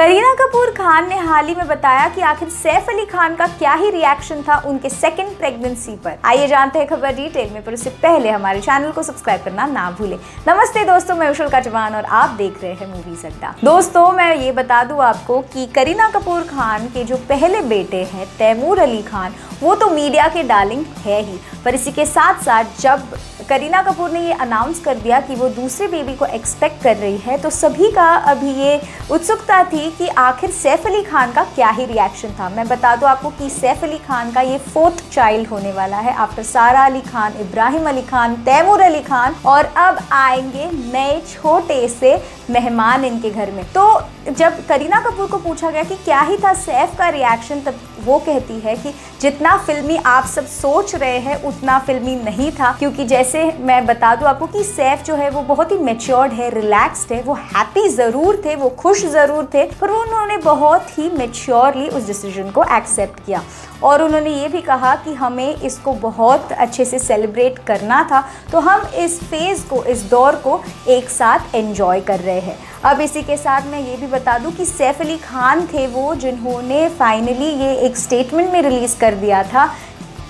करीना कपूर खान ने हाल ही में बताया कि आखिर सैफ अली खान का क्या ही रिएक्शन था उनके सेकंड प्रेगनेंसी पर। आइए जानते हैं खबर डिटेल में, पर उससे पहले हमारे चैनल को सब्सक्राइब करना ना भूले। नमस्ते दोस्तों, मैं उशल जवान और आप देख रहे हैं मूवीज़ अड्डा दोस्तों, मैं ये बता दूँ आपको कि करीना कपूर खान के जो पहले बेटे हैं, तैमूर अली खान, वो तो मीडिया के डार्लिंग है ही। पर इसी के साथ साथ जब करीना कपूर ने ये अनाउंस कर दिया कि वो दूसरे बेबी को एक्सपेक्ट कर रही है। तो सभी का अभी ये उत्सुकता थी कि आखिर सैफ अली खान का क्या ही रिएक्शन था। मैं बता दूँ आपको कि सैफ अली खान का ये फोर्थ चाइल्ड होने वाला है आफ्टर सारा अली खान, इब्राहिम अली खान, तैमूर अली खान और अब आएँगे नए छोटे से मेहमान इनके घर में। तो जब करीना कपूर को पूछा गया कि क्या ही था सैफ का रिएक्शन तब वो कहती है कि जितना फिल्मी आप सब सोच रहे हैं, उतना फिल्मी नहीं था। क्योंकि जैसे मैं बता दूँ आपको कि सैफ जो है, वो बहुत ही मेच्योर्ड है रिलैक्स्ड है, वो हैप्पी ज़रूर थे, वो खुश ज़रूर थे, पर उन्होंने बहुत ही मेच्योरली उस डिसीज़न को एक्सेप्ट किया। और उन्होंने ये भी कहा कि हमें इसको बहुत अच्छे से सेलिब्रेट करना था तो हम इस फ़ेज़ को, इस दौर को एक साथ एंजॉय कर रहे हैं। अब इसी के साथ मैं ये भी बता दूँ कि सैफ अली खान थे वो, जिन्होंने फाइनली ये एक स्टेटमेंट में रिलीज़ कर दिया था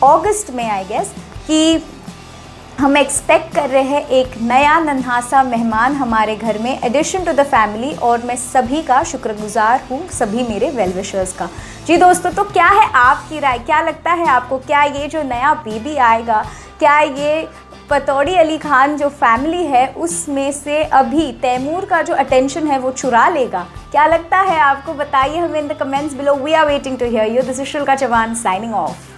अगस्त में आई गेस कि हम एक्सपेक्ट कर रहे हैं एक नया नन्हा सा मेहमान हमारे घर में एडिशन टू द फैमिली और मैं सभी का शुक्रगुजार हूँ, सभी मेरे वेल विशर्स का। जी दोस्तों तो क्या है आपकी राय? क्या लगता है आपको? क्या ये जो नया बेबी आएगा, क्या ये पतौड़ी अली खान जो फैमिली है, उसमें से अभी तैमूर का जो अटेंशन है, वो चुरा लेगा। क्या लगता है आपको? बताइए हमें in the comments below we are waiting to hear you this is शुल्का Chauhan signing of